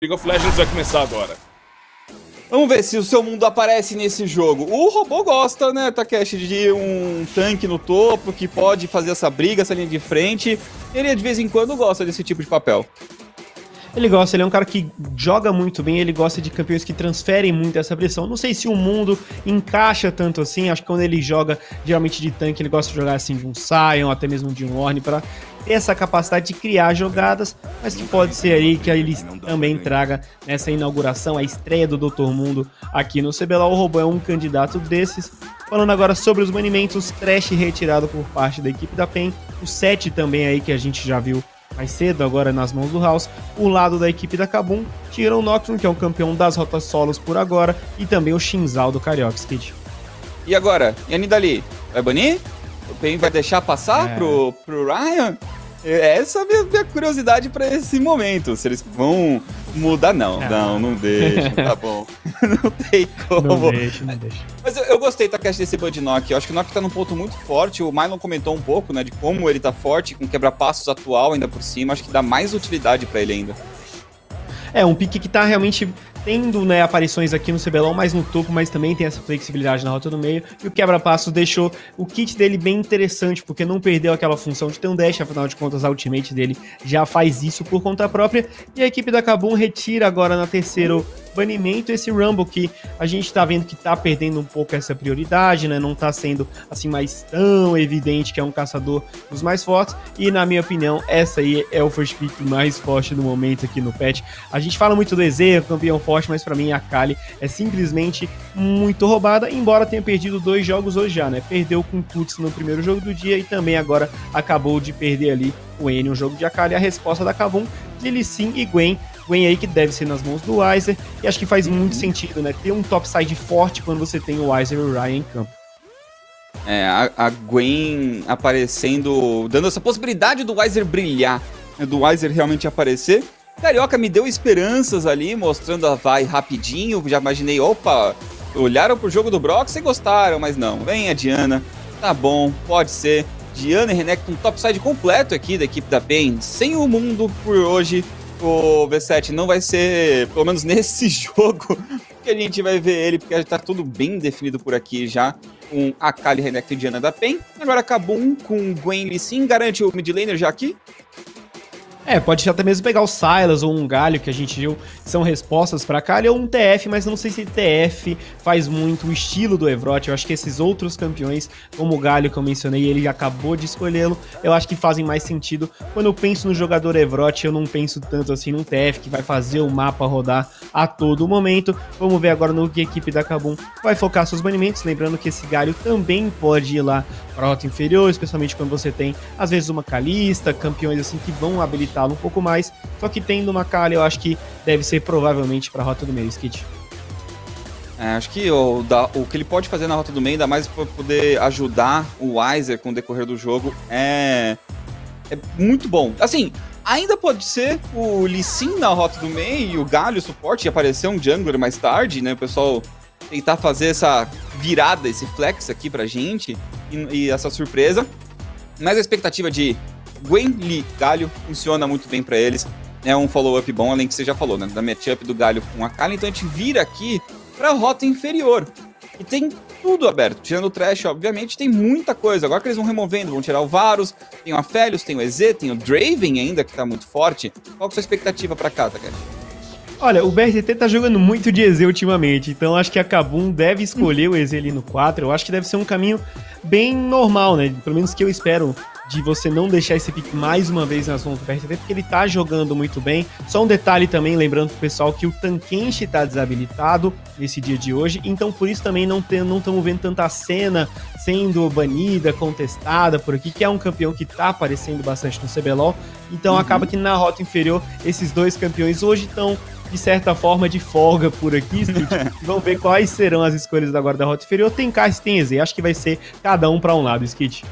League of Legends vai começar agora. Vamos ver se o seu mundo aparece nesse jogo. O robô gosta, né, Takeshi, de um tanque no topo que pode fazer essa briga, essa linha de frente. Ele de vez em quando gosta desse tipo de papel. Ele gosta, ele é um cara que joga muito bem, ele gosta de campeões que transferem muito essa pressão. Não sei se o mundo encaixa tanto assim, acho que quando ele joga geralmente de tanque, ele gosta de jogar assim de um Sion, até mesmo de um Orne, para ter essa capacidade de criar jogadas, mas que pode ser aí que ele também traga nessa inauguração, a estreia do Doutor Mundo aqui no CBLOL. O Robô é um candidato desses. Falando agora sobre os banimentos, Trash retirado por parte da equipe da PEN, o 7 também aí que a gente já viu mais cedo, agora nas mãos do House. O lado da equipe da Kabum tira o Nocturne, que é o campeão das rotas solos por agora, e também o Shinzal do Carioca Skid. E agora? E a Nidali? Vai banir? O PEN vai deixar passar é. pro, pro Ryan? Essa é a minha, minha curiosidade para esse momento. Se eles vão mudar, não. Ah. Não, não deixa. tá bom. não tem como. Não deixa, não deixa. Mas eu, eu gostei, Takeshi, desse Bud Nock. Eu acho que o Nock tá num ponto muito forte. O Mylon comentou um pouco, né, de como ele tá forte, com quebra-passos atual ainda por cima. Acho que dá mais utilidade para ele ainda. É, um pique que tá realmente tendo né, aparições aqui no CBLOL mais no topo, mas também tem essa flexibilidade na rota do meio. E o quebra-passos deixou o kit dele bem interessante, porque não perdeu aquela função de ter um dash, afinal de contas a ultimate dele já faz isso por conta própria. E a equipe da Kabum retira agora na terceira banimento esse Rumble que a gente tá vendo que tá perdendo um pouco essa prioridade, né? Não tá sendo assim mais tão evidente que é um caçador dos mais fortes. E na minha opinião, essa aí é o first pick mais forte do momento aqui no patch. A gente fala muito do EZ, campeão forte, mas para mim a Kali é simplesmente muito roubada, embora tenha perdido dois jogos hoje já, né? Perdeu com Tuts no primeiro jogo do dia e também agora acabou de perder ali o N, um jogo de Akali. A resposta da Kavum Lee Sin e Gwen Gwen aí que deve ser nas mãos do Weiser, e acho que faz muito uhum. sentido, né? Ter um topside forte quando você tem o Weiser e o Ryan em campo. É, a, a, Gwen aparecendo, dando essa possibilidade do Weiser brilhar, né? do Weiser realmente aparecer. Carioca me deu esperanças ali, mostrando a vai rapidinho, já imaginei, opa, olharam pro jogo do Brox e gostaram, mas não, vem a Diana, tá bom, pode ser. Diana e Renek com um topside completo aqui da equipe da PEN, sem o mundo por hoje, o V7 não vai ser, pelo menos nesse jogo, que a gente vai ver ele, porque já tá tudo bem definido por aqui já. Com Akali Renekton Diana da PEN. Agora Kabum com Gwen Lee Sin, garante o mid laner já aqui. É, pode até mesmo pegar o Silas ou um Galho, que a gente viu são respostas para Kali, ou um TF, mas não sei se TF faz muito o estilo do Evrot. Eu acho que esses outros campeões, como o Galho que eu mencionei, ele acabou de escolhê-lo, eu acho que fazem mais sentido. Quando eu penso no jogador Evrot, eu não penso tanto assim num TF que vai fazer o mapa rodar a todo momento. Vamos ver agora no que a equipe da Kabum vai focar seus banimentos. Lembrando que esse Galho também pode ir lá para rota inferior, especialmente quando você tem, às vezes, uma Kalista, campeões assim que vão habilitar um pouco mais. Só que tendo uma Kali, eu acho que deve ser provavelmente para a rota do meio, Skid. É, acho que o, da, o que ele pode fazer na rota do meio, ainda mais para poder ajudar o Weiser com o decorrer do jogo, é, é muito bom. Assim, ainda pode ser o Lee Sin na rota do meio, o Galho, suporte, e aparecer um jungler mais tarde, né? O pessoal tentar fazer essa virada, esse flex aqui pra gente e, e essa surpresa. Mas a expectativa de Gwen Lee Galho funciona muito bem para eles. É um follow-up bom, além que você já falou, né? Da matchup do Galho com a Kali. Então a gente vira aqui pra rota inferior. E tem tudo aberto. Tirando o Trash, obviamente, tem muita coisa. Agora que eles vão removendo, vão tirar o Varus, tem o Aphelios, tem o EZ, tem o Draven ainda, que tá muito forte. Qual que é a sua expectativa pra cá, Takeshi? Olha, o BRTT tá jogando muito de EZ ultimamente, então acho que a Kabum deve escolher o EZ ali no 4. Eu acho que deve ser um caminho bem normal, né? Pelo menos que eu espero de você não deixar esse pick mais uma vez nas mãos do PRTT, porque ele tá jogando muito bem. Só um detalhe também, lembrando pro pessoal que o Tankenshi tá desabilitado nesse dia de hoje, então por isso também não estamos não vendo tanta cena sendo banida, contestada por aqui, que é um campeão que tá aparecendo bastante no CBLOL. Então uhum. acaba que na rota inferior, esses dois campeões hoje estão de certa forma, de folga por aqui, Vamos ver quais serão as escolhas agora da rota inferior. Tem Kais, tem EZ. Acho que vai ser cada um para um lado, Skit.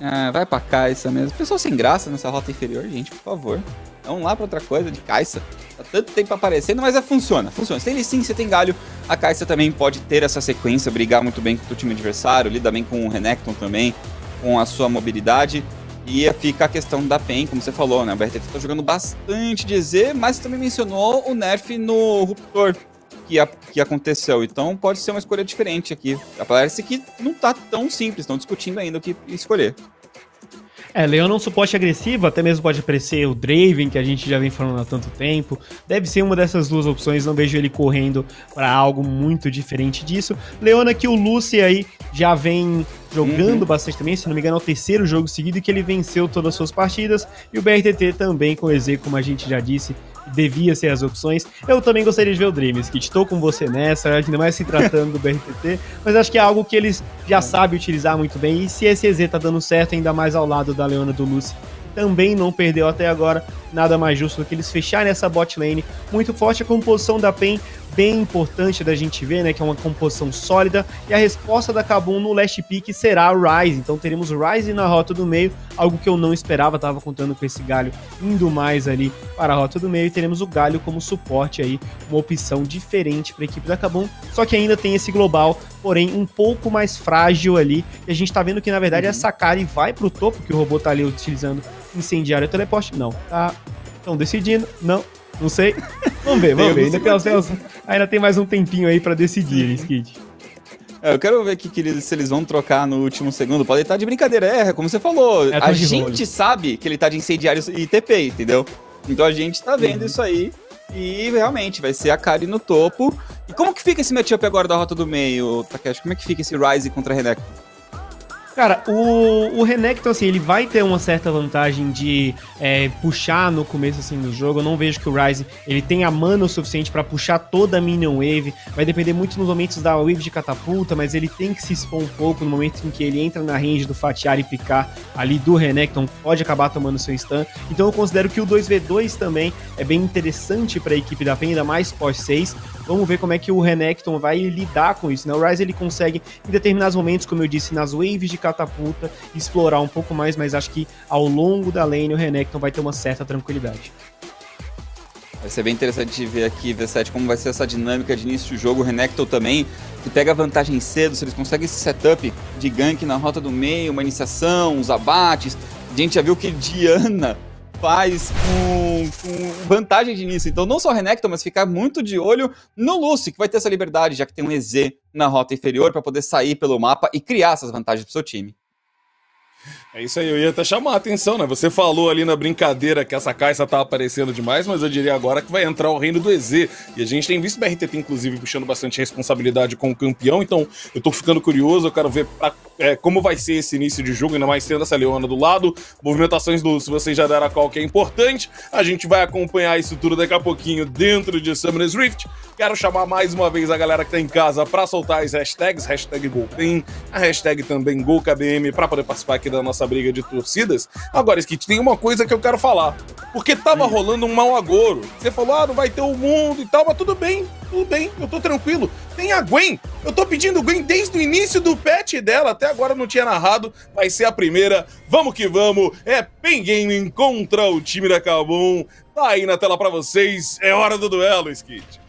Ah, vai pra Caixa mesmo. Pessoal sem graça nessa rota inferior, gente, por favor. Vamos lá pra outra coisa de Caixa. Tá tanto tempo aparecendo, mas é, funciona. Funciona. Se tem sim, você tem galho. A Caixa também pode ter essa sequência, brigar muito bem com o time adversário, lida bem com o Renekton também, com a sua mobilidade. E fica a questão da PEN, como você falou, né? O BRTT tá jogando bastante de EZ, mas também mencionou o nerf no Ruptor que, a, que aconteceu. Então pode ser uma escolha diferente aqui. Parece que não tá tão simples, estão discutindo ainda o que escolher. É, Leona é um suporte agressivo, até mesmo pode aparecer o Draven, que a gente já vem falando há tanto tempo. Deve ser uma dessas duas opções, não vejo ele correndo para algo muito diferente disso. Leona que o Lucy aí já vem jogando uhum. bastante também, se não me engano é o terceiro jogo seguido que ele venceu todas as suas partidas. E o BRTT também com o EZ, como a gente já disse, devia ser as opções. Eu também gostaria de ver o Dreams, que estou com você nessa, ainda mais se tratando do BRTT, mas acho que é algo que eles já sabem utilizar muito bem. E se esse EZ tá dando certo, ainda mais ao lado da Leona do Lucy, também não perdeu até agora, nada mais justo do que eles fecharem essa bot lane muito forte. A composição da PEN bem importante da gente ver, né? Que é uma composição sólida. E a resposta da Kabum no last pick será Rise. Então teremos Rise na rota do meio, algo que eu não esperava, tava contando com esse galho indo mais ali para a rota do meio. E teremos o galho como suporte aí, uma opção diferente para a equipe da Kabum. Só que ainda tem esse global, porém um pouco mais frágil ali. E a gente tá vendo que na verdade uhum. a Sakari vai pro topo, que o robô tá ali utilizando incendiário e teleporte. Não, tá. Estão decidindo, não, não sei. Vamos ver, vamos ver. Ainda tem, ainda tem, mais um tempinho aí para decidir, Skid. É, eu quero ver que, que eles, se eles vão trocar no último segundo. Pode estar de brincadeira, é, como você falou. É, a gente sabe que ele tá de incendiário e TP, entendeu? Então a gente tá vendo uhum. isso aí. E realmente, vai ser a Kari no topo. E como que fica esse matchup agora da rota do meio, Takeshi? Como é que fica esse Ryze contra a Renekton? Cara, o, o Renekton, assim, ele vai ter uma certa vantagem de é, puxar no começo, assim, do jogo. Eu não vejo que o Ryze, ele tenha mana o suficiente para puxar toda a Minion Wave. Vai depender muito nos momentos da Wave de catapulta, mas ele tem que se expor um pouco no momento em que ele entra na range do fatiar e picar ali do Renekton. Pode acabar tomando seu stun. Então eu considero que o 2v2 também é bem interessante para a equipe da PEN, ainda mais pós-6. Vamos ver como é que o Renekton vai lidar com isso, né? O Ryze, ele consegue, em determinados momentos, como eu disse, nas waves de catapulta, explorar um pouco mais, mas acho que ao longo da lane o Renekton vai ter uma certa tranquilidade. Vai ser bem interessante ver aqui, V7, como vai ser essa dinâmica de início de jogo. O Renekton também, que pega vantagem cedo, se eles conseguem esse setup de gank na rota do meio, uma iniciação, os abates. A gente já viu que Diana faz com, com, vantagem de início. Então, não só o Renekton, mas ficar muito de olho no Lucy, que vai ter essa liberdade, já que tem um EZ na rota inferior para poder sair pelo mapa e criar essas vantagens pro seu time. É isso aí, eu ia até chamar a atenção, né? Você falou ali na brincadeira que essa caixa tá aparecendo demais, mas eu diria agora que vai entrar o reino do EZ. E a gente tem visto o BRTT, inclusive, puxando bastante responsabilidade com o campeão, então eu tô ficando curioso, eu quero ver pra, é, como vai ser esse início de jogo, ainda mais tendo essa Leona do lado. Movimentações do se vocês já deram a call que é importante. A gente vai acompanhar isso tudo daqui a pouquinho dentro de Summoner's Rift. Quero chamar mais uma vez a galera que tá em casa para soltar as hashtags, hashtag GolPen, a hashtag também GolKBM, para poder participar aqui da nossa briga de torcidas. Agora, Skit, tem uma coisa que eu quero falar. Porque tava rolando um mau agouro. Você falou, ah, não vai ter o mundo e tal, mas tudo bem, tudo bem, eu tô tranquilo. Tem a Gwen. Eu tô pedindo Gwen desde o início do patch dela, até agora não tinha narrado, vai ser a primeira. Vamos que vamos. É Pen Gaming contra o time da Kabum. Tá aí na tela para vocês. É hora do duelo, Skit.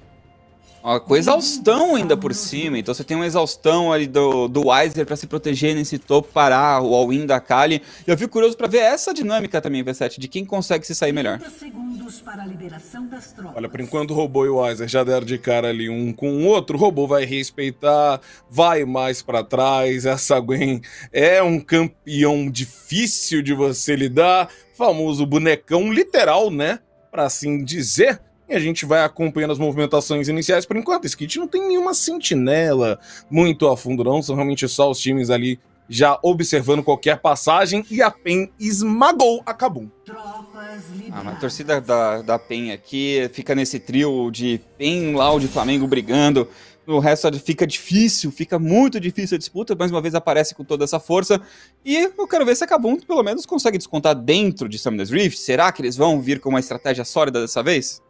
Ó, com exaustão ainda por cima, então você tem uma exaustão ali do, do Weiser para se proteger nesse topo, parar o all-in da Kali. Eu fico curioso para ver essa dinâmica também, V7, de quem consegue se sair melhor. Olha, por enquanto o robô e o Weiser já deram de cara ali um com o outro, o robô vai respeitar, vai mais para trás, essa Gwen é um campeão difícil de você lidar, famoso bonecão literal, né? Para assim dizer. E a gente vai acompanhando as movimentações iniciais. Por enquanto, esse kit não tem nenhuma sentinela muito a fundo, não. São realmente só os times ali já observando qualquer passagem. E a PEN esmagou a Kabum. Ah, a torcida da, da PEN aqui fica nesse trio de PEN, Loud e Flamengo brigando. O resto fica difícil, fica muito difícil a disputa. Mais uma vez aparece com toda essa força. E eu quero ver se a Kabum pelo menos consegue descontar dentro de Summoner's Rift. Será que eles vão vir com uma estratégia sólida dessa vez?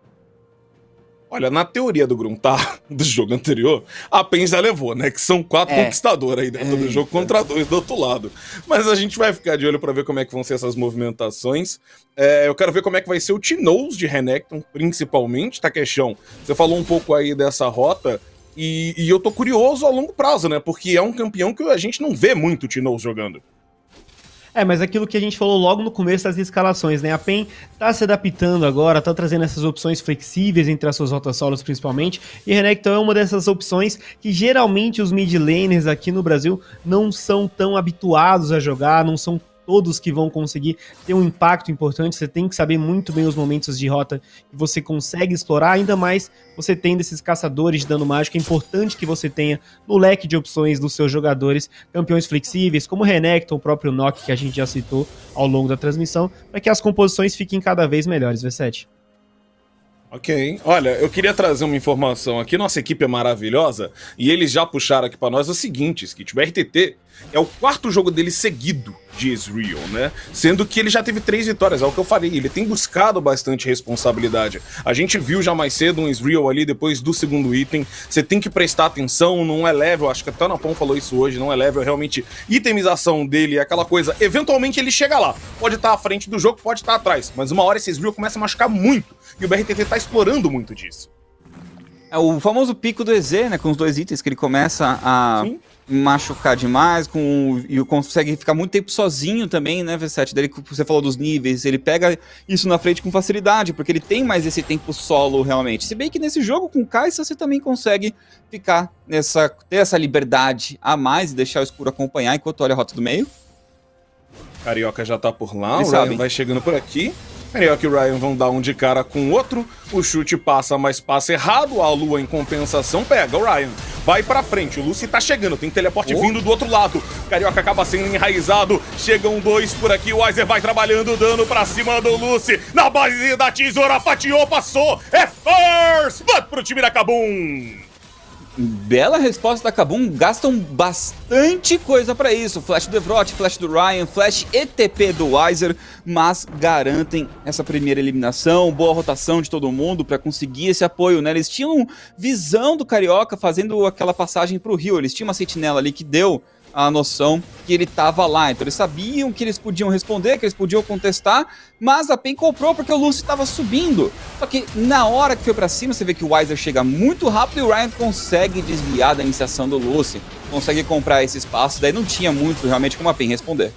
Olha, na teoria do Gruntar, do jogo anterior, a PEN já levou, né? Que são quatro é. conquistadores aí dentro é. do jogo contra dois do outro lado. Mas a gente vai ficar de olho para ver como é que vão ser essas movimentações. É, eu quero ver como é que vai ser o T-Nose de Renekton, principalmente, tá, questão. Você falou um pouco aí dessa rota, e, e, eu tô curioso a longo prazo, né? Porque é um campeão que a gente não vê muito o jogando. É, mas aquilo que a gente falou logo no começo das escalações, né? A PEN tá se adaptando agora, tá trazendo essas opções flexíveis entre as suas rotas solos principalmente, e Renekton é uma dessas opções que geralmente os mid laners aqui no Brasil não são tão habituados a jogar, não são todos que vão conseguir ter um impacto importante. Você tem que saber muito bem os momentos de rota que você consegue explorar, ainda mais você tendo esses caçadores de dano mágico. É importante que você tenha no leque de opções dos seus jogadores campeões flexíveis, como o Renekton, o próprio Nock, que a gente já citou ao longo da transmissão, para que as composições fiquem cada vez melhores, V7. Ok. Olha, eu queria trazer uma informação aqui. Nossa equipe é maravilhosa e eles já puxaram aqui para nós o seguinte, Skit. O RTT é o quarto jogo dele seguido de Ezreal, né? Sendo que ele já teve três vitórias, é o que eu falei. Ele tem buscado bastante responsabilidade. A gente viu já mais cedo um Ezreal ali depois do segundo item. Você tem que prestar atenção, não é level. Acho que até o Napon falou isso hoje, não é level. Realmente, itemização dele é aquela coisa. Eventualmente ele chega lá. Pode estar à frente do jogo, pode estar atrás. Mas uma hora esse Ezreal começa a machucar muito. E o BRTT tá explorando muito disso. É o famoso pico do EZ, né? Com os dois itens que ele começa a Sim. machucar demais com, e consegue ficar muito tempo sozinho também, né, V7? Daí você falou dos níveis, ele pega isso na frente com facilidade, porque ele tem mais esse tempo solo realmente. Se bem que nesse jogo com Kai'Sa você também consegue ficar nessa, ter essa liberdade a mais e deixar o escuro acompanhar enquanto olha a rota do meio. Carioca já tá por lá, Eles o Ryan vai chegando por aqui. Carioca e Ryan vão dar um de cara com o outro. O chute passa, mas passa errado. A Lua, em compensação, pega o Ryan. Vai pra frente. O Lucy tá chegando. Tem teleporte oh. vindo do outro lado. Carioca acaba sendo enraizado. Chegam dois por aqui. O Weiser vai trabalhando dano pra cima do Lucy. Na base da tesoura, fatiou, passou. É First Blood pro time da Kabum. Bela resposta da Kabum, gastam bastante coisa para isso. Flash do Evrot, Flash do Ryan, Flash ETP do Weiser, mas garantem essa primeira eliminação, boa rotação de todo mundo para conseguir esse apoio, né? Eles tinham visão do Carioca fazendo aquela passagem pro Rio, eles tinham uma sentinela ali que deu a noção que ele estava lá. Então eles sabiam que eles podiam responder, que eles podiam contestar, mas a PEN comprou porque o Lucy estava subindo. Só que na hora que foi para cima, você vê que o Weiser chega muito rápido e o Ryan consegue desviar da iniciação do Lucy, consegue comprar esse espaço, daí não tinha muito realmente como a PEN responder.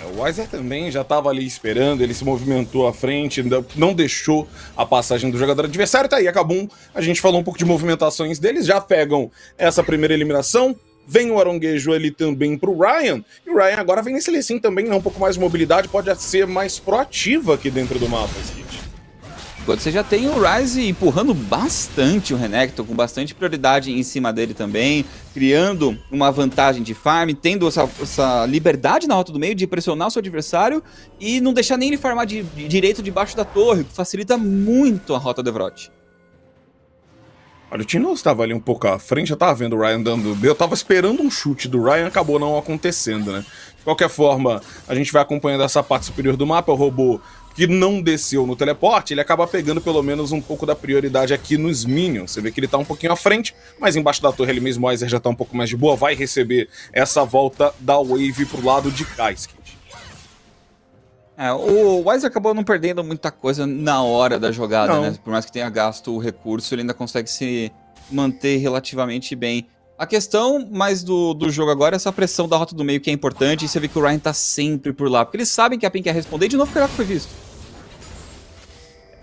É, o Weiser também já estava ali esperando, ele se movimentou à frente, não deixou a passagem do jogador adversário. Tá aí, acabou. A gente falou um pouco de movimentações deles, já pegam essa primeira eliminação. Vem o aronguejo ali também pro Ryan. E o Ryan agora vem nesse Lecim também, né? Um pouco mais de mobilidade, pode ser mais proativa aqui dentro do mapa, Skid. Enquanto você já tem o Ryze empurrando bastante o Renekton, com bastante prioridade em cima dele também, criando uma vantagem de farm, tendo essa, essa liberdade na rota do meio de pressionar o seu adversário e não deixar nem ele farmar de, de direito debaixo da torre, que facilita muito a rota do Evrot. Olha, o Tino estava ali um pouco à frente, eu tava vendo o Ryan dando eu tava esperando um chute do Ryan, acabou não acontecendo, né? De qualquer forma, a gente vai acompanhando essa parte superior do mapa, o robô que não desceu no teleporte, ele acaba pegando pelo menos um pouco da prioridade aqui nos minions. Você vê que ele tá um pouquinho à frente, mas embaixo da torre ele mesmo, o Weiser já tá um pouco mais de boa, vai receber essa volta da Wave pro lado de Kaiski. É, o Wise acabou não perdendo muita coisa na hora da jogada, não. né? Por mais que tenha gasto o recurso, ele ainda consegue se manter relativamente bem. A questão mais do, do jogo agora é essa pressão da rota do meio que é importante, e você vê que o Ryan tá sempre por lá, porque eles sabem que a PEN quer responder, e de novo o Carioca foi visto.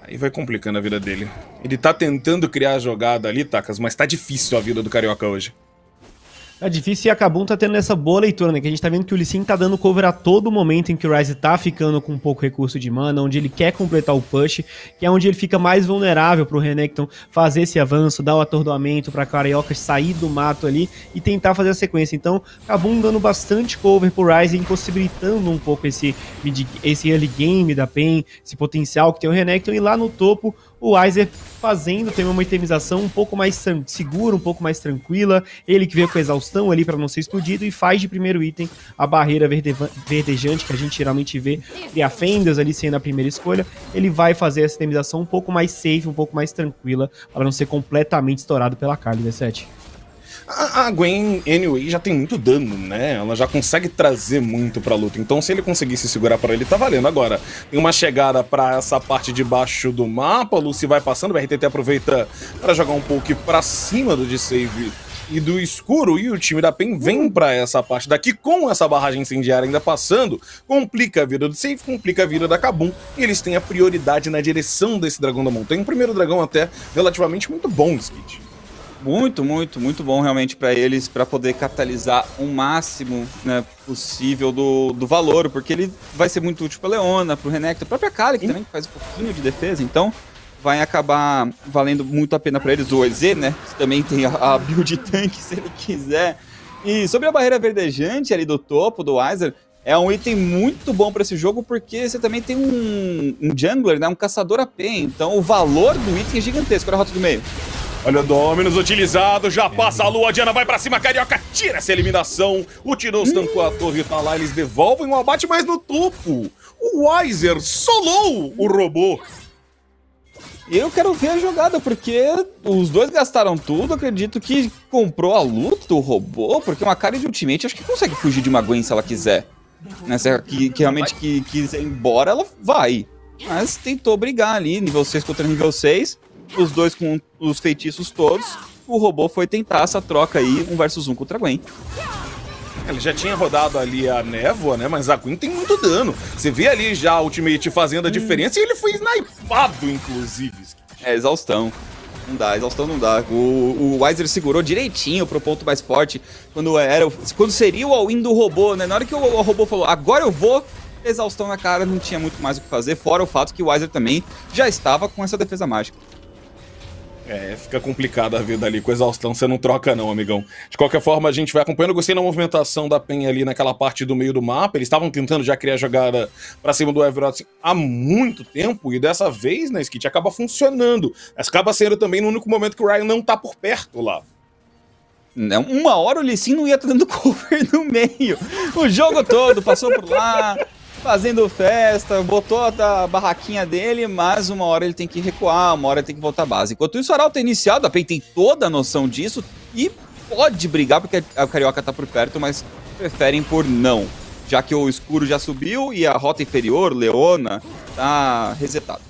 Aí vai complicando a vida dele. Ele tá tentando criar a jogada ali, Takas, mas tá difícil a vida do Carioca hoje. É difícil e a Kabum tá tendo essa boa leitura, né? Que a gente tá vendo que o Lee tá dando cover a todo momento em que o Ryze tá ficando com pouco recurso de mana, onde ele quer completar o push, que é onde ele fica mais vulnerável pro Renekton fazer esse avanço, dar o atordoamento pra Carioca sair do mato ali e tentar fazer a sequência. Então, Kabum dando bastante cover pro Ryze, impossibilitando um pouco esse, esse early game da PEN, esse potencial que tem o Renekton, e lá no topo o Weiser fazendo também uma itemização um pouco mais segura, um pouco mais tranquila. Ele que veio com a exaustão ali para não ser explodido e faz de primeiro item a barreira verde verdejante que a gente geralmente vê a Fendas ali sendo a primeira escolha. Ele vai fazer essa itemização um pouco mais safe, um pouco mais tranquila para não ser completamente estourado pela Kali D7. A, Gwen, anyway, já tem muito dano, né? Ela já consegue trazer muito pra luta. Então, se ele conseguisse segurar para ele, tá valendo. Agora, tem uma chegada para essa parte de baixo do mapa. A Lucy vai passando, o RTT aproveita para jogar um pouco para cima do de save e do escuro e o time da PEN vem para essa parte daqui com essa barragem incendiária ainda passando, complica a vida do Safe, complica a vida da Kabum e eles têm a prioridade na direção desse dragão da montanha. Um primeiro dragão até relativamente muito bom, Skid. Muito, muito, muito bom realmente para eles, para poder capitalizar o máximo né, possível do, do valor, porque ele vai ser muito útil para Leona, para o Renekton, a própria Kali, que também faz um pouquinho de defesa, então vai acabar valendo muito a pena para eles. O EZ, né, também tem a, a build tank se ele quiser. E sobre a barreira verdejante ali do topo do Weiser, é um item muito bom para esse jogo porque você também tem um, um jungler, né, um caçador AP, então o valor do item é gigantesco. Olha a rota do meio. Olha o Dominus utilizado, já passa a lua, Diana vai pra cima, Carioca tira essa eliminação. O Tinoz tancou a torre, tá lá, eles devolvem um abate mais no topo. O Weiser solou o robô. Eu quero ver a jogada, porque os dois gastaram tudo. Acredito que comprou a luta o robô, porque uma cara de ultimate acho que consegue fugir de uma Gwen se ela quiser. Né? Se ela que, que realmente que, quiser ir embora, ela vai. Mas tentou brigar ali, nível 6 contra nível 6 os dois com os feitiços todos, o robô foi tentar essa troca aí, um versus um contra a Gwen. Ele já tinha rodado ali a névoa, né? Mas a Gwen tem muito dano. Você vê ali já a Ultimate fazendo a diferença hum. e ele foi snipado, inclusive. É, exaustão. Não dá, exaustão não dá. O, o Weiser segurou direitinho pro ponto mais forte quando era quando seria o all-in do robô, né? Na hora que o, o robô falou, agora eu vou, exaustão na cara, não tinha muito mais o que fazer, fora o fato que o Weiser também já estava com essa defesa mágica. É, fica complicado a vida ali. Com exaustão você não troca, não, amigão. De qualquer forma, a gente vai acompanhando. Eu gostei da movimentação da Penha ali naquela parte do meio do mapa. Eles estavam tentando já criar jogada pra cima do Everett assim, há muito tempo. E dessa vez, né, Skit, acaba funcionando. Mas acaba sendo também no único momento que o Ryan não tá por perto lá. Uma hora o Lissin não ia estar dando cover no meio. O jogo todo passou por lá, fazendo festa, botou a barraquinha dele, mas uma hora ele tem que recuar, uma hora ele tem que voltar à base. Enquanto isso, o Arauto é iniciado, a PEN tem toda a noção disso e pode brigar porque a Carioca tá por perto, mas preferem por não. Já que o escuro já subiu e a rota inferior, Leona, tá resetado.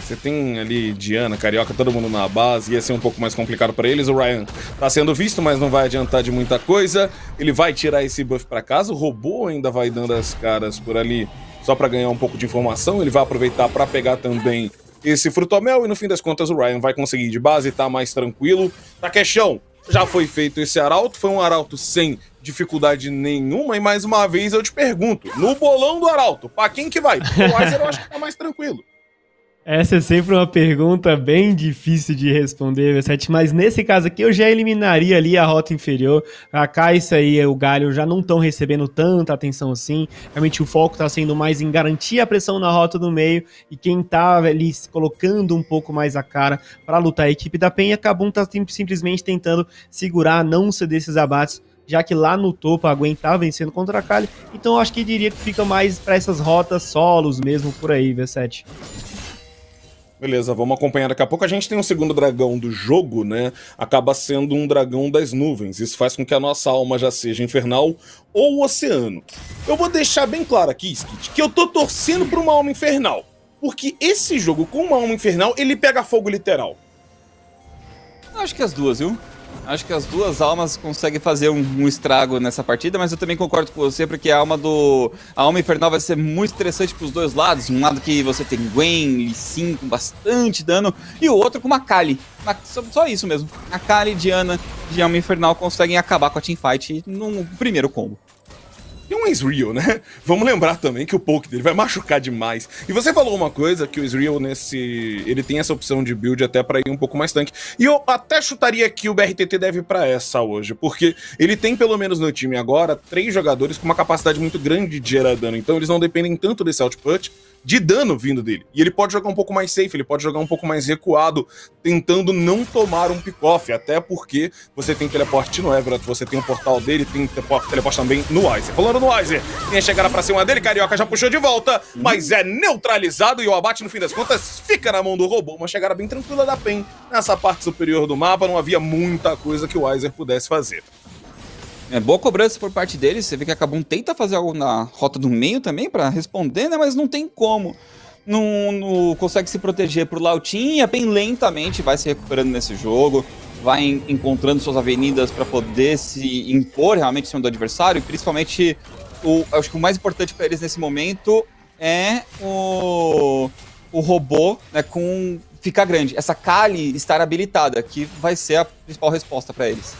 Você tem ali Diana, Carioca, todo mundo na base, ia ser um pouco mais complicado para eles. O Ryan tá sendo visto, mas não vai adiantar de muita coisa. Ele vai tirar esse buff para casa. O robô ainda vai dando as caras por ali só para ganhar um pouco de informação. Ele vai aproveitar para pegar também esse frutomel e no fim das contas o Ryan vai conseguir de base, tá mais tranquilo. Queixão, já foi feito esse arauto, foi um arauto sem dificuldade nenhuma e mais uma vez eu te pergunto, no bolão do arauto, para quem que vai? O Weiser eu acho que tá mais tranquilo. Essa é sempre uma pergunta bem difícil de responder, V7, mas nesse caso aqui eu já eliminaria ali a rota inferior. A Caixa e o Galho já não estão recebendo tanta atenção assim. Realmente o foco está sendo mais em garantir a pressão na rota do meio e quem tá ali colocando um pouco mais a cara para lutar a equipe da Penha, Cabum tá simplesmente tentando segurar, não ceder esses abates já que lá no topo a Gwen tá vencendo contra a Kali. Então eu acho que diria que fica mais para essas rotas solos mesmo por aí, V7. Beleza, vamos acompanhar daqui a pouco. A gente tem um segundo dragão do jogo, né? Acaba sendo um dragão das nuvens. Isso faz com que a nossa alma já seja infernal ou oceano. Eu vou deixar bem claro aqui, Skit, que eu tô torcendo por uma alma infernal. Porque esse jogo com uma alma infernal, ele pega fogo literal. Acho que as duas, viu? Acho que as duas almas conseguem fazer um, um, estrago nessa partida, mas eu também concordo com você, porque a alma do. A alma infernal vai ser muito interessante pros dois lados. Um lado que você tem Gwen, Lee Sin com bastante dano, e o outro com uma Kali. Só, só isso mesmo. A Kali e Diana de alma infernal conseguem acabar com a teamfight no primeiro combo. E um Ezreal, né? Vamos lembrar também que o poke dele vai machucar demais. E você falou uma coisa, que o Ezreal nesse... Ele tem essa opção de build até para ir um pouco mais tanque. E eu até chutaria que o BRTT deve para essa hoje, porque ele tem pelo menos no time agora três jogadores com uma capacidade muito grande de gerar dano. Então eles não dependem tanto desse output de dano vindo dele. E ele pode jogar um pouco mais safe, ele pode jogar um pouco mais recuado, tentando não tomar um pick-off, até porque você tem teleporte no Everett, você tem o portal dele, tem teleporte também no Weiser. Falando no Weiser, tem a chegada pra cima dele, Carioca já puxou de volta, mas é neutralizado e o abate, no fim das contas, fica na mão do robô. Uma chegada bem tranquila da PEN nessa parte superior do mapa, não havia muita coisa que o Weiser pudesse fazer. É boa cobrança por parte deles. Você vê que a Kabum tenta fazer algo na rota do meio também para responder, né? Mas não tem como. Não, não consegue se proteger pro Lautinha, bem lentamente vai se recuperando nesse jogo. vai encontrando suas avenidas para poder se impor realmente em cima do adversário, e principalmente o, acho que o mais importante para eles nesse momento é o, o robô né, com ficar grande. Essa Kali estar habilitada, que vai ser a principal resposta para eles.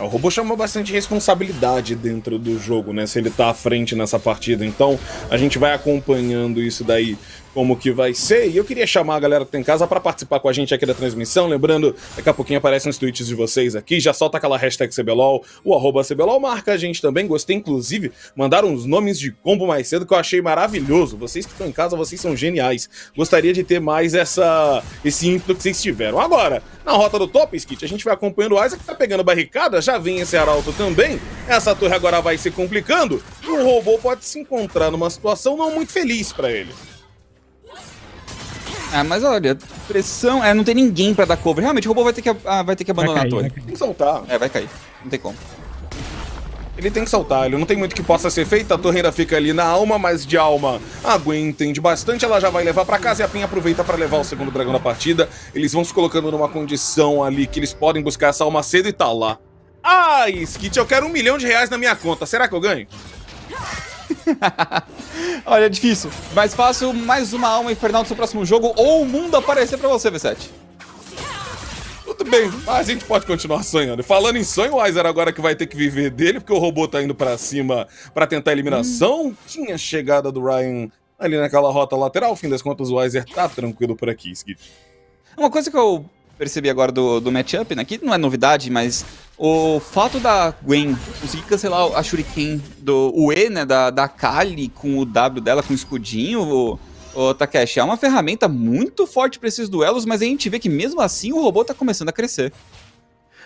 O robô chama bastante responsabilidade dentro do jogo, né? Se ele tá à frente nessa partida. Então, a gente vai acompanhando isso daí como que vai ser. E eu queria chamar a galera que tá em casa para participar com a gente aqui da transmissão. Lembrando, daqui a pouquinho aparecem os tweets de vocês aqui. Já solta aquela hashtag CBLOL, o arroba CBLOL marca a gente também. Gostei, inclusive, mandaram uns nomes de combo mais cedo que eu achei maravilhoso. Vocês que estão em casa, vocês são geniais. Gostaria de ter mais essa esse ímpeto que vocês tiveram. Agora, na rota do top, Skit, a gente vai acompanhando o Isaac que tá pegando barricada, já vem esse arauto também. Essa torre agora vai se complicando. O robô pode se encontrar numa situação não muito feliz para ele. Ah, mas olha, pressão. É, não tem ninguém pra dar cover. Realmente, o robô vai ter que, ah, vai ter que abandonar cair, a torre. Tem que soltar. É, vai cair. Não tem como. Ele tem que soltar, ele não tem muito que possa ser feito, a torre ainda fica ali na alma, mas de alma a Gwen entende bastante, ela já vai levar para casa e a Pin aproveita para levar o segundo dragão da partida. Eles vão se colocando numa condição ali que eles podem buscar essa alma cedo e tá lá. Ah, Skit, eu quero um milhão de reais na minha conta, será que eu ganho? Olha, é difícil. Mais fácil, mais uma alma infernal do seu próximo jogo ou o mundo aparecer pra você, V7. Tudo bem, mas a gente pode continuar sonhando. Falando em sonho, o Weiser agora que vai ter que viver dele, porque o robô tá indo pra cima pra tentar a eliminação. Hum. Tinha chegada do Ryan ali naquela rota lateral. Fim das contas, o Weiser tá tranquilo por aqui, Skid. Uma coisa que eu percebi agora do, do matchup, né? Que não é novidade, mas o fato da Gwen conseguir cancelar a Shuriken do o E, né? Da, da Kali com o W dela, com o escudinho, o, o Takeshi, é uma ferramenta muito forte para esses duelos, mas a gente vê que mesmo assim o robô tá começando a crescer.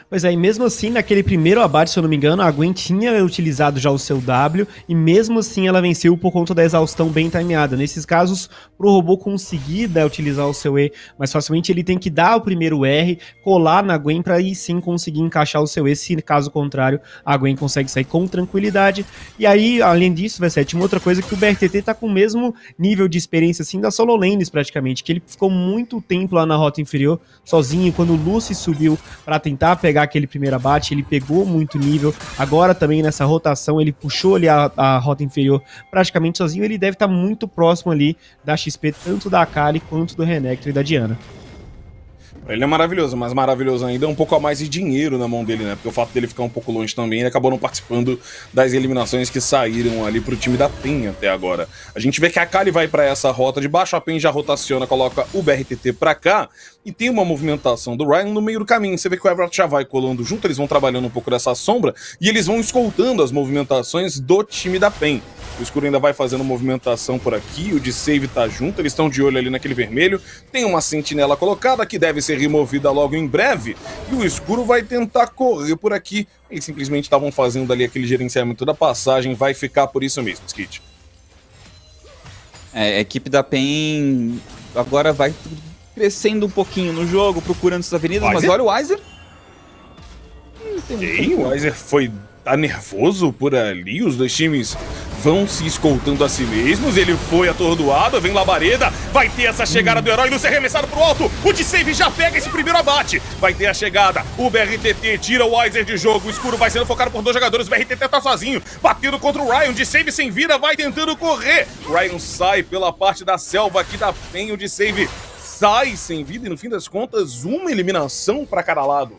Pois é, mesmo assim, naquele primeiro abate, se eu não me engano, a Gwen tinha utilizado já o seu W e mesmo assim ela venceu por conta da exaustão bem timeada. Nesses casos, pro robô conseguir né, utilizar o seu E mais facilmente, ele tem que dar o primeiro R, colar na Gwen para aí sim conseguir encaixar o seu E, se caso contrário, a Gwen consegue sair com tranquilidade. E aí, além disso, Vesset, uma outra coisa que o BRTT tá com o mesmo nível de experiência assim da solo lanes praticamente, que ele ficou muito tempo lá na rota inferior, sozinho, quando o Lucy subiu para tentar pegar pegar aquele primeiro abate, ele pegou muito nível. Agora também nessa rotação, ele puxou ali a, a rota inferior praticamente sozinho. Ele deve estar tá muito próximo ali da XP, tanto da Akali quanto do Renekton e da Diana. Ele é maravilhoso, mas maravilhoso ainda é um pouco a mais de dinheiro na mão dele, né? Porque o fato dele ficar um pouco longe também, ele acabou não participando das eliminações que saíram ali pro time da PEN até agora. A gente vê que a Kali vai para essa rota de baixo, a PEN já rotaciona, coloca o BRTT pra cá, e tem uma movimentação do Ryan no meio do caminho. Você vê que o Everett já vai colando junto, eles vão trabalhando um pouco dessa sombra, e eles vão escoltando as movimentações do time da PEN. O escuro ainda vai fazendo movimentação por aqui, o de save tá junto, eles estão de olho ali naquele vermelho. Tem uma sentinela colocada que deve ser removida logo em breve. E o escuro vai tentar correr por aqui. Eles simplesmente estavam fazendo ali aquele gerenciamento da passagem, vai ficar por isso mesmo, Skit. É, a equipe da PEN agora vai crescendo um pouquinho no jogo, procurando essas avenidas, Weiser? mas olha o Weiser. Hum, Ei, o Weiser foi tá nervoso por ali, os dois times vão se escoltando a si mesmos, ele foi atordoado, vem Labareda, vai ter essa chegada do herói, Lúcio arremessado pro alto, o de save já pega esse primeiro abate, vai ter a chegada, o BRTT tira o Weiser de jogo, o escuro vai sendo focado por dois jogadores, o BRTT tá sozinho, batendo contra o Ryan, de save sem vida, vai tentando correr, Ryan sai pela parte da selva aqui da PEN, o de save sai sem vida. E no fim das contas, uma eliminação para cada lado.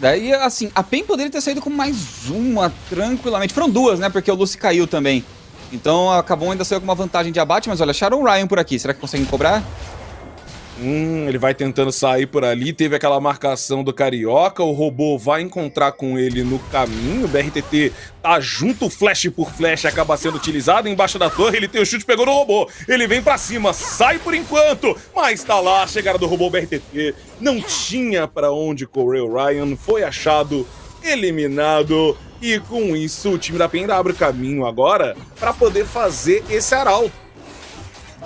Daí, assim, a PEN poderia ter saído com mais uma tranquilamente. Foram duas, né? Porque o Lucy caiu também. Então acabou ainda saindo com uma vantagem de abate, mas olha, acharam o Ryan por aqui. Será que conseguem cobrar? Hum, ele vai tentando sair por ali, teve aquela marcação do Carioca, o robô vai encontrar com ele no caminho, o BRTT tá junto flash por flash, acaba sendo utilizado embaixo da torre, ele tem o chute, pegou no robô, ele vem para cima, sai por enquanto, mas tá lá a chegada do robô BRTT, não tinha para onde correr. O Ryan, foi achado, eliminado, e com isso o time da PEN abre o caminho agora para poder fazer esse arauto.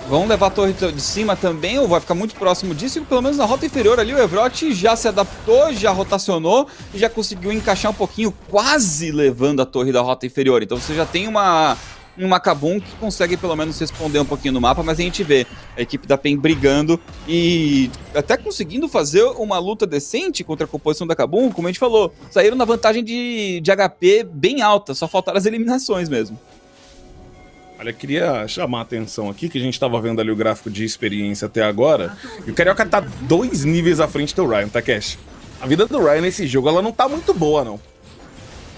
Vão levar a torre de cima também, ou vai ficar muito próximo disso, e pelo menos na rota inferior ali o Evrot já se adaptou, já rotacionou e já conseguiu encaixar um pouquinho, quase levando a torre da rota inferior. Então você já tem uma, um Macabum que consegue pelo menos responder um pouquinho no mapa, mas a gente vê a equipe da PEN brigando e até conseguindo fazer uma luta decente contra a composição da Kabum, como a gente falou. Saíram na vantagem de, de HP bem alta, só faltaram as eliminações mesmo. Olha, queria chamar a atenção aqui, que a gente tava vendo ali o gráfico de experiência até agora, e o Carioca tá dois níveis à frente do Ryan, Takeshi. A vida do Ryan nesse jogo, ela não tá muito boa, não.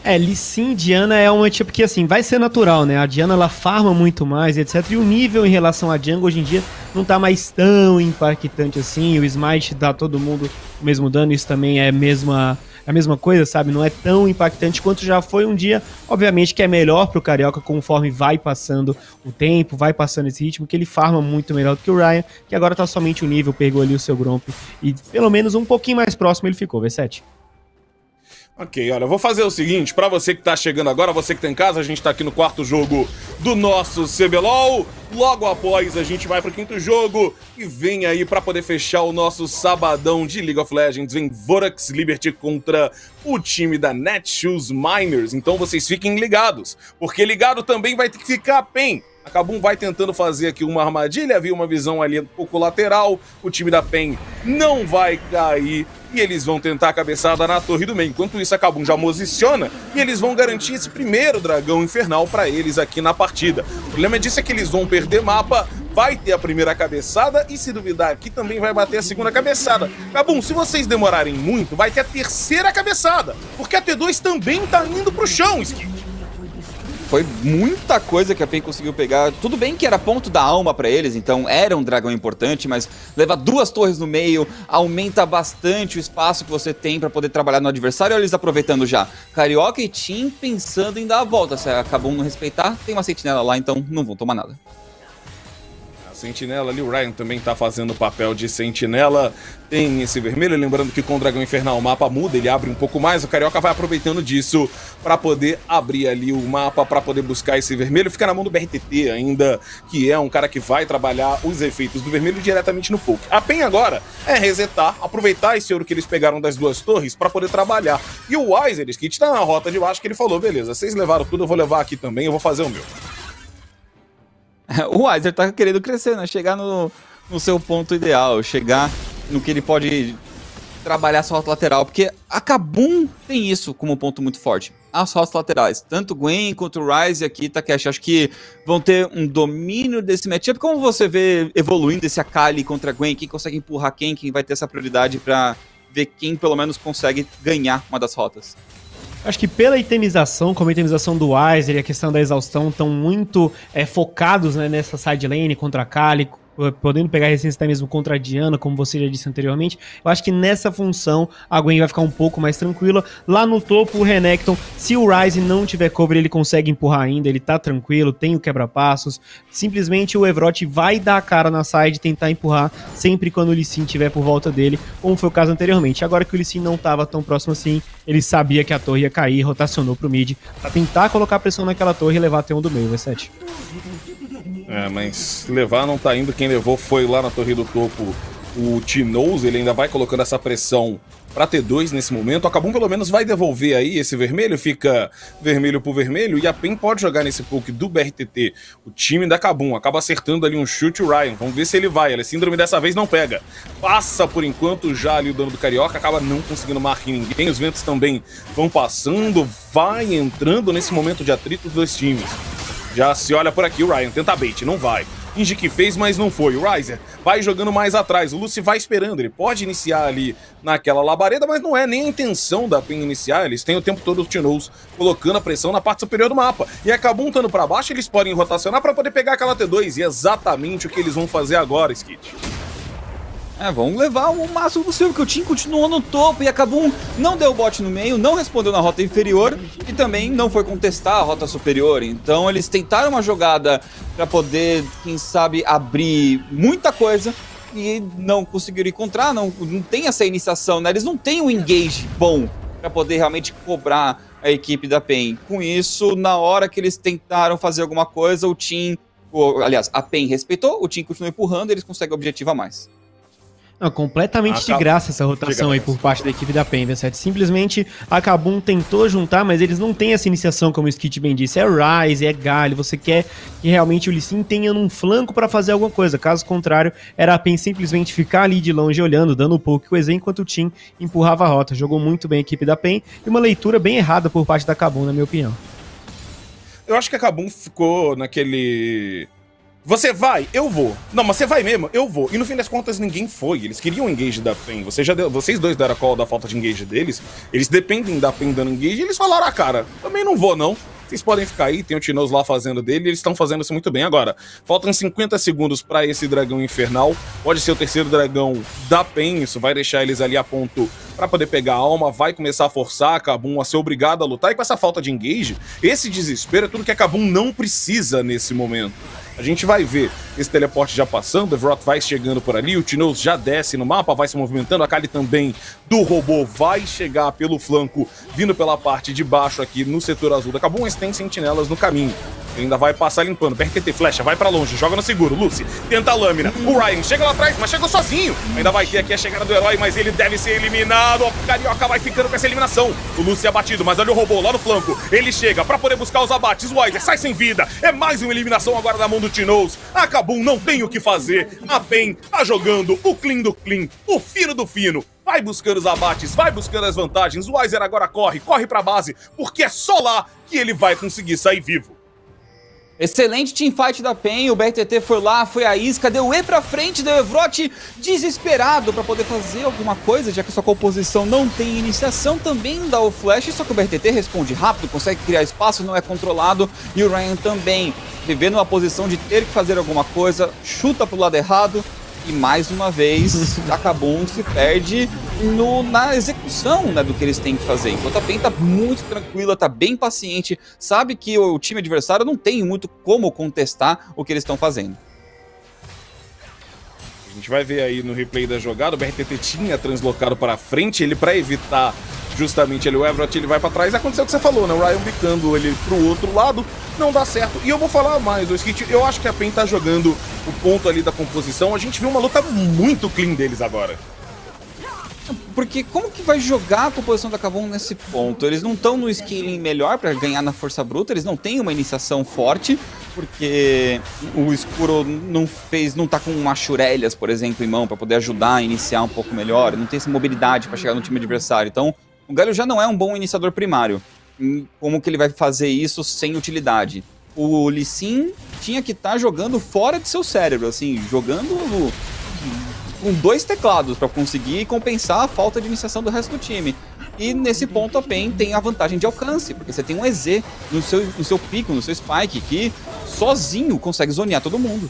É, Lissin Diana é uma tipo que assim, vai ser natural, né? A Diana ela farma muito mais, etc. E o nível em relação à Jungle hoje em dia não tá mais tão impactante assim. O Smite dá todo mundo o mesmo dano, isso também é mesma, a mesma coisa, sabe? Não é tão impactante quanto já foi um dia. Obviamente que é melhor pro Carioca conforme vai passando o tempo, vai passando esse ritmo, que ele farma muito melhor do que o Ryan, que agora tá somente o nível, pegou ali o seu Gromp e pelo menos um pouquinho mais próximo ele ficou, V7. Ok, olha, eu vou fazer o seguinte, para você que tá chegando agora, você que tá em casa, a gente tá aqui no quarto jogo do nosso CBLOL. Logo após, a gente vai pro quinto jogo e vem aí para poder fechar o nosso sabadão de League of Legends. Vem Vorax Liberty contra o time da Netshoes Miners. Então vocês fiquem ligados, porque ligado também vai ter que ficar PEN. A Kabum vai tentando fazer aqui uma armadilha, havia uma visão ali um pouco lateral, o time da PEN não vai cair e eles vão tentar a cabeçada na torre do meio. Enquanto isso, a Kabum já posiciona e eles vão garantir esse primeiro dragão infernal para eles aqui na partida. O problema disso é que eles vão perder mapa, vai ter a primeira cabeçada e se duvidar aqui também vai bater a segunda cabeçada. Kabum, se vocês demorarem muito, vai ter a terceira cabeçada, porque a T2 também tá indo pro chão, Skip. Foi muita coisa que a PEN conseguiu pegar. Tudo bem que era ponto da alma para eles, então era um dragão importante, mas levar duas torres no meio aumenta bastante o espaço que você tem para poder trabalhar no adversário. Olha eles aproveitando já. Carioca e Team pensando em dar a volta. Se acabam não respeitar, tem uma sentinela lá, então não vão tomar nada. Sentinela ali, o Ryan também tá fazendo o papel de sentinela. Tem esse vermelho, lembrando que com o Dragão Infernal o mapa muda, ele abre um pouco mais. O Carioca vai aproveitando disso para poder abrir ali o mapa, para poder buscar esse vermelho. Fica na mão do BRTT ainda, que é um cara que vai trabalhar os efeitos do vermelho diretamente no poke. A PEN agora é resetar, aproveitar esse ouro que eles pegaram das duas torres para poder trabalhar. E o Wiser, que tá na rota de baixo, que ele falou, beleza, vocês levaram tudo, eu vou levar aqui também, eu vou fazer o meu. o Weiser tá querendo crescer, né? Chegar no, no seu ponto ideal, chegar no que ele pode trabalhar sua rota lateral, porque a Kabum tem isso como ponto muito forte. As rotas laterais, tanto Gwen quanto Ryze aqui, Takeshi, acho que vão ter um domínio desse matchup. Como você vê evoluindo esse Akali contra Gwen, quem consegue empurrar quem, quem vai ter essa prioridade para ver quem pelo menos consegue ganhar uma das rotas? Acho que pela itemização, como a itemização do Weiser e a questão da exaustão, estão muito é, focados né, nessa side lane contra a Kali, podendo pegar resistência até mesmo contra a Diana, como você já disse anteriormente. Eu acho que nessa função a Gwen vai ficar um pouco mais tranquila. Lá no topo, o Renekton, se o Ryze não tiver cover, ele consegue empurrar ainda, ele tá tranquilo, tem o quebra-passos. Simplesmente o Evrot vai dar a cara na side, tentar empurrar sempre quando o Lee Sin estiver por volta dele, como foi o caso anteriormente. Agora que o Lee Sin não tava tão próximo assim, ele sabia que a torre ia cair, rotacionou pro mid, pra tentar colocar pressão naquela torre e levar até um do meio, V7. É, mas levar não tá indo. Quem levou foi lá na torre do topo o T-Nose. Ele ainda vai colocando essa pressão pra T2 nesse momento. A Kabum pelo menos vai devolver aí esse vermelho, fica vermelho por vermelho. E a PEN pode jogar nesse poke do BRTT. O time da Kabum acaba acertando ali um chute o Ryan. Vamos ver se ele vai. A síndrome dessa vez não pega. Passa por enquanto já ali o dano do Carioca. Acaba não conseguindo marcar ninguém. Os ventos também vão passando. Vai entrando nesse momento de atrito dos dois times. Já se olha por aqui, o Ryan tenta bait, não vai. Finge que fez, mas não foi. O Riser vai jogando mais atrás. O Lucy vai esperando. Ele pode iniciar ali naquela labareda, mas não é nem a intenção da PEN iniciar. Eles têm o tempo todo os Tinoz colocando a pressão na parte superior do mapa. E acabam estando para baixo, eles podem rotacionar para poder pegar aquela T2. E é exatamente o que eles vão fazer agora, Skit. É, vamos levar o máximo possível, que o time continuou no topo e acabou não deu bote no meio, não respondeu na rota inferior e também não foi contestar a rota superior. Então eles tentaram uma jogada para poder, quem sabe, abrir muita coisa e não conseguiram encontrar, não, não tem essa iniciação, né? Eles não têm um engage bom para poder realmente cobrar a equipe da PEN. Com isso, na hora que eles tentaram fazer alguma coisa, o Team, aliás, a PEN respeitou, o Team continuou empurrando, eles conseguem o objetivo a mais. Não, completamente de graça essa rotação aí por parte da equipe da PEN, V7. Simplesmente a Kabum tentou juntar, mas eles não têm essa iniciação, como o Skit bem disse. É Rise, é Galho, você quer que realmente o Lee Sin tenha num flanco para fazer alguma coisa. Caso contrário, era a PEN simplesmente ficar ali de longe olhando, dando um pouco o enquanto o Team empurrava a rota. Jogou muito bem a equipe da PEN e uma leitura bem errada por parte da Kabum, na minha opinião. Eu acho que a Kabum ficou naquele você vai? Eu vou. Não, mas você vai mesmo? Eu vou. E no fim das contas, ninguém foi. Eles queriam engage da PEN. Você já deu, vocês dois deram a call da falta de engage deles. Eles dependem da PEN dando engage e eles falaram, ah, cara, também não vou, não. Vocês podem ficar aí, tem o Tinoz lá fazendo dele, eles estão fazendo isso muito bem. Agora, faltam 50 segundos para esse dragão infernal. Pode ser o terceiro dragão da PEN, isso vai deixar eles ali a ponto para poder pegar a alma, vai começar a forçar a Kabum a ser obrigado a lutar. E com essa falta de engage, esse desespero é tudo que a Kabum não precisa nesse momento. A gente vai ver esse teleporte já passando, o Evrot vai chegando por ali, o Tinoz já desce no mapa, vai se movimentando, a Kali também do robô vai chegar pelo flanco, vindo pela parte de baixo aqui no setor azul da Kabum, mas tem sentinelas no caminho. Ele ainda vai passar limpando. BRTT, flecha, vai pra longe, joga no seguro. Lucy, tenta a lâmina. O Ryan chega lá atrás, mas chegou sozinho. Ainda vai ter aqui a chegada do herói, mas ele deve ser eliminado. O Carioca vai ficando com essa eliminação. O Lucy é abatido, mas olha o robô lá no flanco. Ele chega pra poder buscar os abates. O Weiser sai sem vida. É mais uma eliminação agora da mão do Tinoz. A Kabum não tem o que fazer. A PEN tá jogando o clean do clean, o fino do fino vai buscando os abates, vai buscando as vantagens. O Weiser agora corre, corre pra base, porque é só lá que ele vai conseguir sair vivo. Excelente teamfight da PEN, o BRTT foi lá, foi a isca, deu E pra frente, deu Evrot desesperado pra poder fazer alguma coisa, já que sua composição não tem iniciação, também dá o flash, só que o BRTT responde rápido, consegue criar espaço, não é controlado, e o Ryan também, vivendo uma posição de ter que fazer alguma coisa, chuta pro lado errado, e mais uma vez a Kabum se perde no, na execução né, do que eles têm que fazer. Enquanto a PEN tá muito tranquila, tá bem paciente, sabe que o time adversário não tem muito como contestar o que eles estão fazendo. Gente vai ver aí no replay da jogada, o BRTT tinha translocado para frente, ele para evitar justamente ele, o Everett ele vai para trás. Aconteceu o que você falou, né? O Ryan bicando ele pro outro lado, não dá certo. E eu vou falar mais, o Skit, eu acho que a PEN tá jogando o ponto ali da composição. A gente viu uma luta muito clean deles agora. Porque como que vai jogar a composição da Kabum nesse ponto? Eles não estão no scaling melhor para ganhar na força bruta, eles não têm uma iniciação forte, porque o escuro não fez, não tá com machurelhas, por exemplo, em mão para poder ajudar a iniciar um pouco melhor, não tem essa mobilidade para chegar no time adversário. Então, o Galho já não é um bom iniciador primário. Hum, como que ele vai fazer isso sem utilidade? O Lee Sin tinha que estar tá jogando fora de seu cérebro, assim, jogando com dois teclados para conseguir compensar a falta de iniciação do resto do time. E nesse ponto a PEN tem a vantagem de alcance, porque você tem um EZ no seu, no seu pico, no seu spike, que sozinho consegue zonear todo mundo.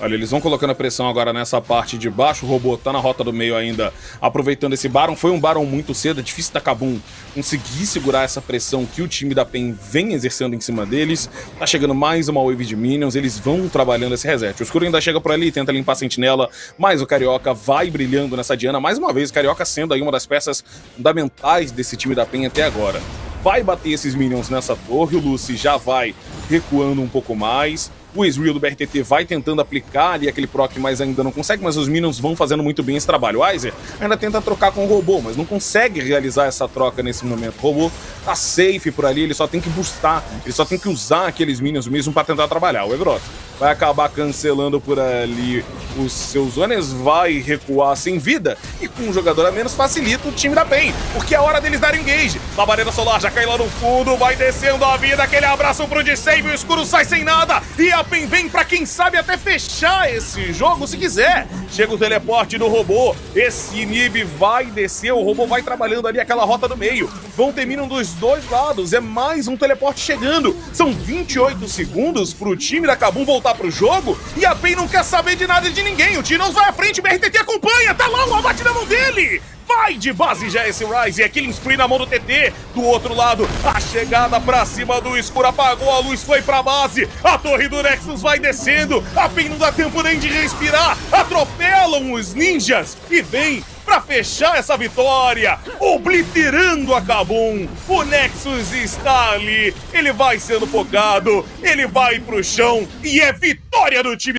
Olha, eles vão colocando a pressão agora nessa parte de baixo. O robô tá na rota do meio ainda, aproveitando esse Baron. Foi um Baron muito cedo, é difícil da Kabum conseguir segurar essa pressão que o time da PEN vem exercendo em cima deles. Tá chegando mais uma wave de minions, eles vão trabalhando esse reset. O Escuro ainda chega por ali, tenta limpar a sentinela, mas o Carioca vai brilhando nessa Diana. Mais uma vez, o Carioca sendo aí uma das peças fundamentais desse time da PEN até agora. Vai bater esses minions nessa torre, o Lucy já vai recuando um pouco mais. O Ezreal do BRTT vai tentando aplicar ali aquele proc, mas ainda não consegue, mas os minions vão fazendo muito bem esse trabalho. O Aizer ainda tenta trocar com o robô, mas não consegue realizar essa troca nesse momento. O robô tá safe por ali, ele só tem que boostar, ele só tem que usar aqueles minions mesmo para tentar trabalhar. O Evrot vai acabar cancelando por ali os seus zones, vai recuar sem vida e com um jogador a menos facilita o time da PEN, porque é hora deles darem engage. Labareda Solar já cai lá no fundo, vai descendo a vida, aquele abraço pro de save, o escuro sai sem nada e a PEN vem pra quem sabe até fechar esse jogo se quiser. Chega o teleporte do robô, esse Nib vai descer, o robô vai trabalhando ali aquela rota do meio. Vão terminam dos dois lados, é mais um teleporte chegando. São 28 segundos pro time da Kabum voltar pro jogo e a PEN não quer saber de nada de ninguém. O Tinoz vai à frente, o BRTT acompanha, tá lá o abate na mão dele! Vai de base já esse Rise e aquele spree na mão do TT. Do outro lado, a chegada pra cima do escuro apagou, a luz foi pra base. A torre do Nexus vai descendo. A PEN não dá tempo nem de respirar. Atropelam os ninjas e vem para fechar essa vitória, obliterando a Kabum. O Nexus está ali, ele vai sendo focado, ele vai pro chão e é vitória do time